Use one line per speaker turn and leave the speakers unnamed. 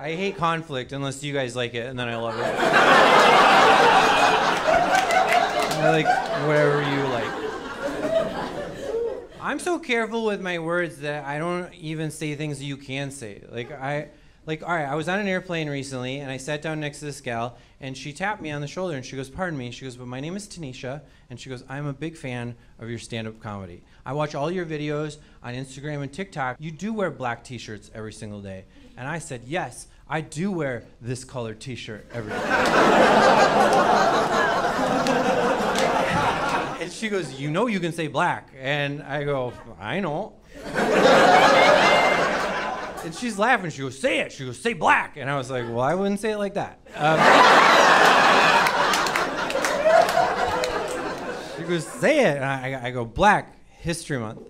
I hate conflict unless you guys like it, and then I love it. I like whatever you like. I'm so careful with my words that I don't even say things you can say. Like I like all right, I was on an airplane recently and I sat down next to this gal and she tapped me on the shoulder and she goes, "Pardon me." She goes, "But my name is Tanisha." And she goes, "I'm a big fan of your stand-up comedy. I watch all your videos on Instagram and TikTok. You do wear black t-shirts every single day." And I said, "Yes, I do wear this colored t-shirt every day." And she goes, You know you can say black. And I go, I know. She's laughing. She goes, Say it. She goes, Say black. And I was like, Well, I wouldn't say it like that. Um, she goes, Say it. And I, I go, Black History Month.